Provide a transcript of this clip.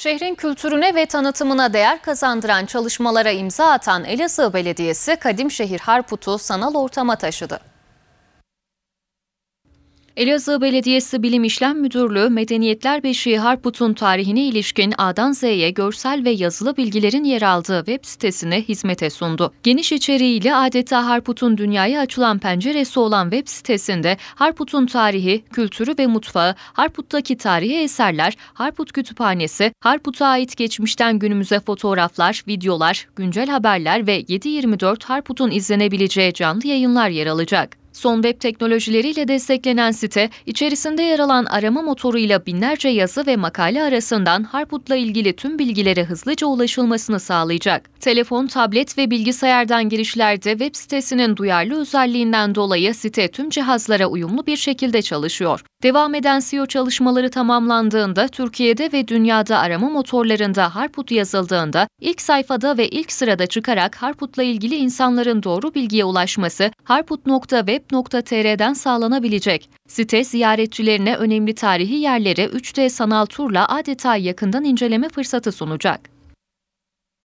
Şehrin kültürüne ve tanıtımına değer kazandıran çalışmalara imza atan Elazığ Belediyesi Kadimşehir Harput'u sanal ortama taşıdı. Elazığ Belediyesi Bilim İşlem Müdürlüğü Medeniyetler Beşiği Harput'un tarihine ilişkin A'dan Z'ye görsel ve yazılı bilgilerin yer aldığı web sitesini hizmete sundu. Geniş içeriğiyle adeta Harput'un dünyaya açılan penceresi olan web sitesinde Harput'un tarihi, kültürü ve mutfağı, Harput'taki tarihi eserler, Harput Kütüphanesi, Harput'a ait geçmişten günümüze fotoğraflar, videolar, güncel haberler ve 7-24 Harput'un izlenebileceği canlı yayınlar yer alacak. Son web teknolojileriyle desteklenen site, içerisinde yer alan arama motoruyla binlerce yazı ve makale arasından Harput'la ilgili tüm bilgilere hızlıca ulaşılmasını sağlayacak. Telefon, tablet ve bilgisayardan girişlerde web sitesinin duyarlı özelliğinden dolayı site tüm cihazlara uyumlu bir şekilde çalışıyor. Devam eden SEO çalışmaları tamamlandığında Türkiye'de ve dünyada arama motorlarında Harput yazıldığında ilk sayfada ve ilk sırada çıkarak Harput'la ilgili insanların doğru bilgiye ulaşması harput.web.tr'den sağlanabilecek. Site ziyaretçilerine önemli tarihi yerleri 3D sanal turla adeta yakından inceleme fırsatı sunacak.